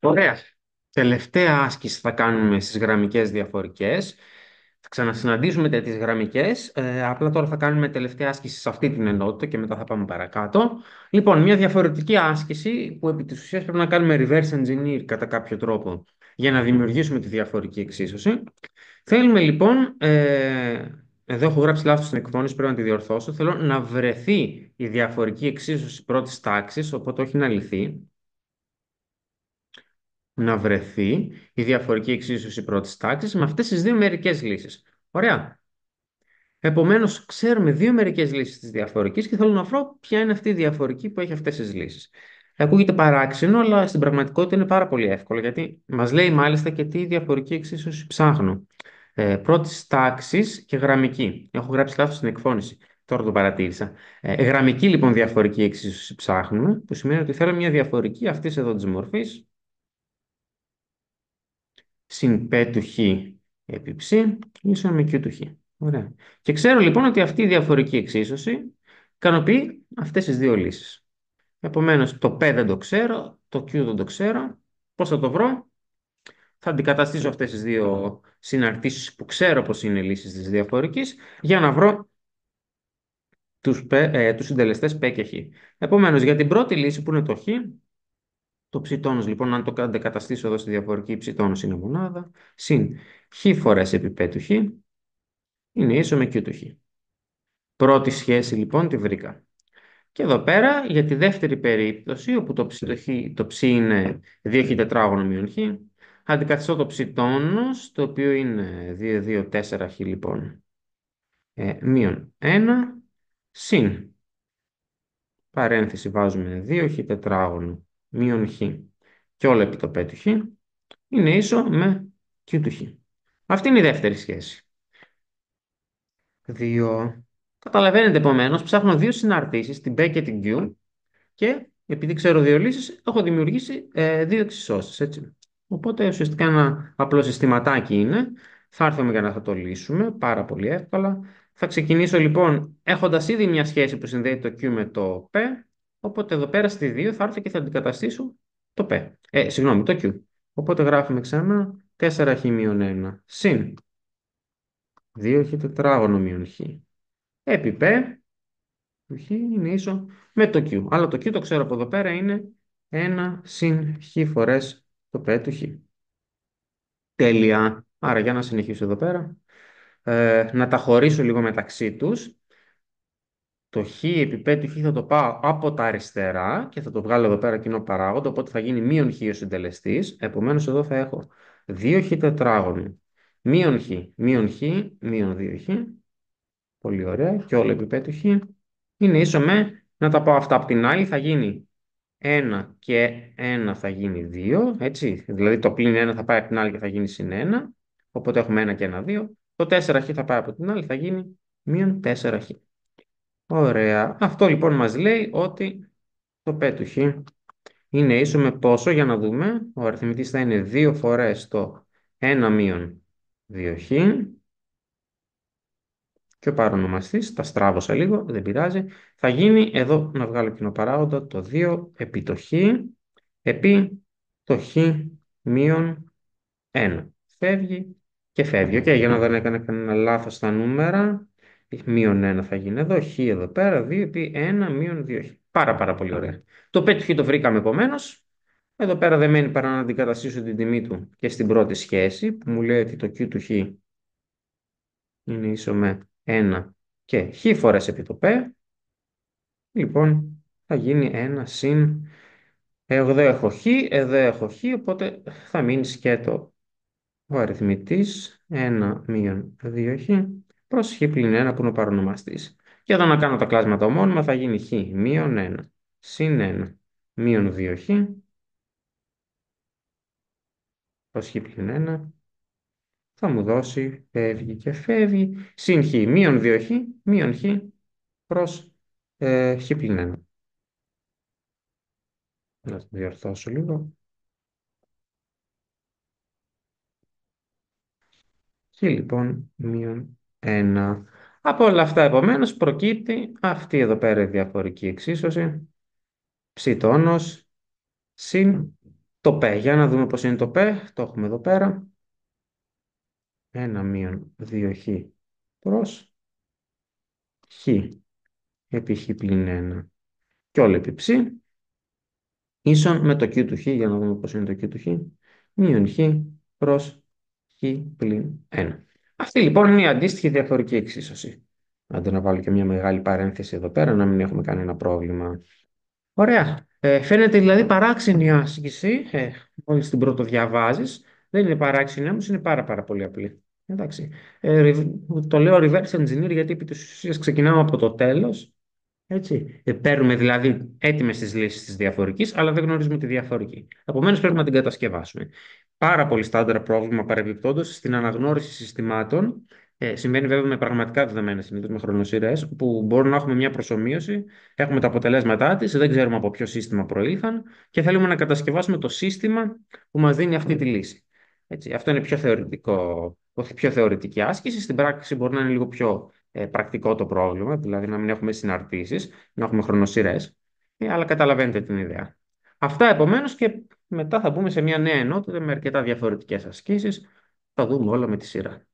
Ωραία. Τελευταία άσκηση θα κάνουμε στις γραμμικές διαφορικές. Θα ξανασυναντήσουμε τις γραμμικές. Ε, απλά τώρα θα κάνουμε τελευταία άσκηση σε αυτή την ενότητα και μετά θα πάμε παρακάτω. Λοιπόν, μια διαφορετική άσκηση που επί της ουσίας πρέπει να κάνουμε reverse engineer κατά κάποιο τρόπο για να δημιουργήσουμε τη διαφορική εξίσωση. Θέλουμε λοιπόν, ε, εδώ έχω γράψει λάθος στην εκφώνηση, πρέπει να τη διορθώσω. Θέλω να βρεθεί η διαφορική εξίσωση πρώτης τάξης, οπότε όχι να λυθεί να βρεθεί η διαφορική εξίσωση πρώτης τάξης με αυτές τις δύο μερικές λύσεις. Ωραία. Επομένως, ξέρουμε δύο μερικές λύσεις της διαφορικής και θέλω να βρω ποια είναι αυτή η διαφορική που έχει αυτές τις λύσεις. Ακούγεται παράξενο, αλλά στην πραγματικότητα είναι πάρα πολύ εύκολο, γιατί μας λέει μάλιστα και τι διαφορική εξίσωση ψάχνω. Ε, πρώτης τάξης και γραμμική. Έχω γράψει λάθος στην εκφώνηση. Τώρα το παρατήρησα. Ε, γραμμική λοιπόν διαφορική εξίσωση ψάχνουμε, που σημαίνει ότι θέλω μια διαφορική αυτής εδώ της μορφής συν π του χ επί ψ ίσον με q του χ. Ωραία. Και ξέρω λοιπόν ότι αυτή η διαφορική εξίσωση ικανοποιεί αυτές τις δύο λύσεις. Επομένως το π δεν το ξέρω, το q δεν το ξέρω. Πώς θα το βρω; Θα αντικαταστήσω αυτές τις δύο συναρτήσεις που ξέρω πως είναι λύσεις της διαφορικής για να βρω τους, ε, τους συντελεστές π και χ. Επομένως για την πρώτη λύση που είναι το χ το ψητόνος, λοιπόν, αν το αντεκαταστήσω εδώ στη διαφορική ψητόνος είναι μονάδα, συν χ φορές επί π του χ, είναι ίσο με q του χ. Πρώτη σχέση, λοιπόν, τη βρήκα. Και εδώ πέρα, για τη δεύτερη περίπτωση, όπου το ψ, το, χ, το ψ είναι 2 χ τετράγωνο μείον χ, αντικαθιστώ το ψητόνος, το οποίο είναι 2, 2, 4 χ, λοιπόν, ε, μείον 1, συν, παρένθεση βάζουμε 2 χ τετράγωνο μείον χ και όλο επί το π του χ είναι ίσο με q του χ. Αυτή είναι η δεύτερη σχέση. Δύο. Καταλαβαίνετε επομένως, ψάχνω δύο συναρτήσεις, την π και την q και επειδή ξέρω δύο λύσεις, έχω δημιουργήσει ε, δύο εξισώσεις, έτσι. Οπότε ουσιαστικά ένα απλό συστηματάκι είναι. Θα έρθουμε για να θα το λύσουμε πάρα πολύ εύκολα. Θα ξεκινήσω λοιπόν έχοντας ήδη μια σχέση που συνδέει το Q με το P Οπότε εδώ πέρα στη 2 θα έρθω και θα αντικαταστήσω το P. Ε, συγγνώμη, το Q. Οπότε γράφουμε ξανά 4χ 1 συν 2χ τετράγωνο μείον χ. Επί P του χ είναι ίσο με το Q. Αλλά το Q το ξέρω από εδώ πέρα είναι 1 συν χ φορές το P του χ. Τέλεια. Άρα για να συνεχίσω εδώ πέρα. Ε, να τα χωρίσω λίγο μεταξύ τους το χ επί π του χ θα το πάω από τα αριστερά και θα το βγάλω εδώ πέρα κοινό παράγοντα, οπότε θα γίνει μείον χ ο συντελεστής. Επομένως εδώ θα έχω 2χ τετράγωνο, μείον χ, μείον χ, μείον 2χ. Πολύ ωραία. Και όλο επί π του χ είναι ίσο με, να τα πάω αυτά από την άλλη, θα γίνει 1 και 1 θα γίνει 2, έτσι. Δηλαδή το πλήν 1 θα πάει από την άλλη και θα γίνει συν 1. Οπότε έχουμε 1 και 1, 2. Το 4χ θα πάει από την άλλη, θα γίνει μείον 4χ. Ωραία. Αυτό λοιπόν μας λέει ότι το π του χ είναι ίσο με πόσο, για να δούμε. Ο αριθμητής θα είναι 2 φορές το 1 μείον 2χ και ο παρονομαστής, τα στράβωσα λίγο, δεν πειράζει, θα γίνει εδώ να βγάλω κοινό παράγοντα το 2 επί το χ επί το χ μείον 1. Φεύγει και φεύγει. Okay, για να δεν έκανε κανένα λάθος στα νούμερα μείον 1 θα γίνει εδώ, χ εδώ πέρα, 2 επί 1 μείον 2χ. Πάρα πάρα πολύ ωραία. Το π του το βρήκαμε επομένως. Εδώ πέρα δεν μένει παρά να αντικαταστήσω την τιμή του και στην πρώτη σχέση που μου λέει ότι το q του χ είναι ίσο με 1 και χ φορές επί το π. Λοιπόν, θα γίνει 1 συν, εδώ έχω χ, εδώ έχω χ, οπότε θα μείνει σκέτο ο αριθμητής 1 μείον 2χ προς χ πλην 1 που είναι ο παρονομαστής. Και εδώ να κάνω τα κλάσματα ομόνιμα θα γίνει χ μείον 1 συν 1 μείον 2χ προς χ πλην 1 θα μου δώσει φεύγει και φεύγει συν χ μείον 2χ μείον χ προς ε, χ πλην 1. Να το διορθώσω λίγο. Χ λοιπόν μείον 1. Από όλα αυτά, επομένως, προκύπτει αυτή εδώ πέρα η διαφορική εξίσωση. Ψητόνος συν το π. Για να δούμε πώς είναι το π. Το έχουμε εδώ πέρα. 1 μείον 2χ προς χ επί χ πλην 1 και όλο επί ψ ίσον με το q του χ, για να δούμε πώς είναι το q του χ, μείον χ προς χ πλην 1. Αυτή λοιπόν είναι η αντίστοιχη διαφορική εξίσωση. Άντε να βάλω και μια μεγάλη παρένθεση εδώ πέρα, να μην έχουμε κανένα πρόβλημα. Ωραία. Ε, φαίνεται δηλαδή παράξενη η άσκηση, ε, μόλις την πρώτο διαβάζεις. Δεν είναι παράξενη όμως, είναι πάρα πάρα πολύ απλή. Εντάξει. Ε, το λέω reverse engineer γιατί επί της ουσίας ξεκινάμε από το τέλος. Έτσι. Ε, παίρνουμε δηλαδή έτοιμες τις λύσεις της διαφορικής, αλλά δεν γνωρίζουμε τη διαφορική. Επομένως, πρέπει να την κατασκευάσουμε. Πάρα πολύ στάνταρ πρόβλημα παρεμπιπτόντως στην αναγνώριση συστημάτων ε, συμβαίνει βέβαια με πραγματικά δεδομένα συνήθως με χρονοσύρε, που μπορούμε να έχουμε μια προσωμείωση, έχουμε τα αποτελέσματά της, δεν ξέρουμε από ποιο σύστημα προήλθαν και θέλουμε να κατασκευάσουμε το σύστημα που μας δίνει αυτή τη λύση. Έτσι, αυτό είναι πιο, θεωρητικό, πιο θεωρητική άσκηση. Στην πράξη μπορεί να είναι λίγο πιο ε, πρακτικό το πρόβλημα, δηλαδή να μην έχουμε συναρτήσεις, να έχουμε χρονοσύρε, ε, αλλά καταλαβαίνετε την ιδέα. Αυτά επομένως και μετά θα μπούμε σε μια νέα ενότητα με αρκετά διαφορετικές ασκήσεις. Θα δούμε όλα με τη σειρά.